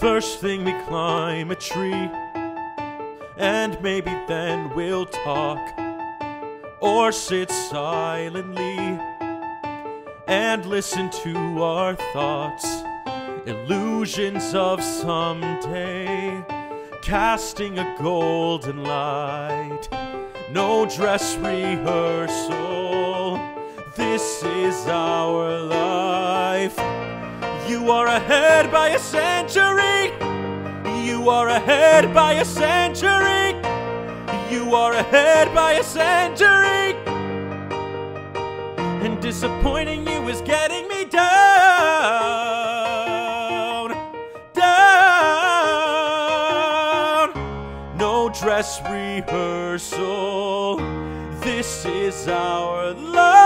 First thing we climb a tree, and maybe then we'll talk, or sit silently and listen to our thoughts, illusions of someday, casting a golden light. No dress rehearsal, this is our life. You are ahead by a century. You are ahead by a century. You are ahead by a century. And disappointing you is getting me down. Down. No dress rehearsal. This is our life.